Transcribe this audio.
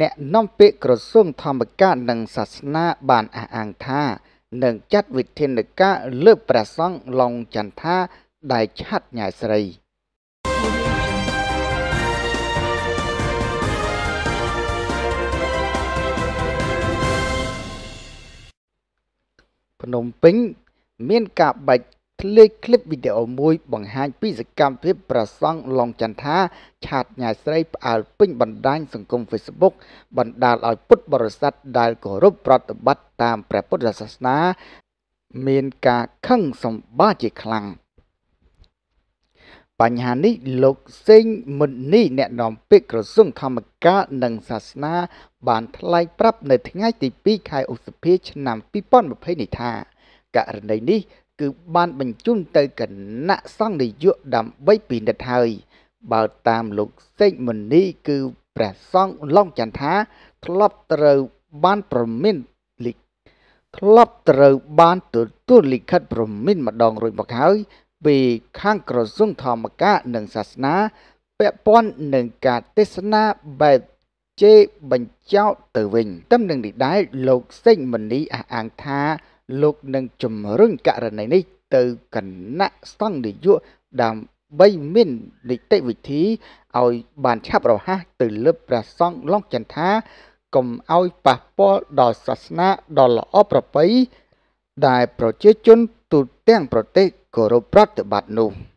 អ្នកនាំពាក្យក្រសួងធម្មការនិងសាសនាបានអះអាងថានឹងចាត់វិធានការលើព្រះសង្ឃឡុងចន្ទថាដែលឆាត់ញ៉ាយស្រីភ្នំពេញ មានការបាច់ ឃ្លេឃ្លីបវីដេអូមួយបង្ហាញពីសកម្មភាពប្រសង់ឡងចន្ទថាឆាតញ៉ាយស្រីផ្អើលពេញបណ្ដាញសង្គម Facebook បណ្ដាលឲ្យពុទ្ធបរិស័ទដែលគោរពប្រតិបត្តិតាមព្រះពុទ្ធសាសនា មានការខឹងសម្បាជាខ្លាំងបញ្ហានេះលោកសេងមុននេះអ្នកនាំពាក្យក្រសួងធម្មការនិងសាសនា បានថ្លែងប្រាប់នៅថ្ងៃទី2ខែឧសភាឆ្នាំ2020នេះថាករណីនេះ គឺបានបញ្ជូនទៅគណៈសង្ឃនាយកដើម្បីពិនិត្យហើយ បើតាមលោកសេកមុនីគឺព្រះសង្ឃឡុងចន្ទថាធ្លាប់ត្រូវបានប្រមានលិខធ្លាប់ត្រូវបានទទួលលិខិតប្រមានម្ដងរួចមកហើយពីខាងក្រសួងធម្មការនិងសាសនាពាក់ព័ន្ធនឹងការទេសនាបែប ជេរបញ្ចោតទៅវិញទំនឹងនេះដែរលោកសេងមនីអះអាងថា លោកនឹងជំរុញករណីនេះទៅគណៈស្តង់នយោបាយដើម្បីមាននីតិវិធីឲ្យបានឆាប់រហ័សទៅលើព្រះសង្ឃឡុងចន្ទថាកុំឲ្យប៉ះពាល់ដល់សាសនាដ៏ល្អប្រពៃដែលប្រជាជនទូទាំងប្រទេសគោរពប្រតិបត្តិនោះ។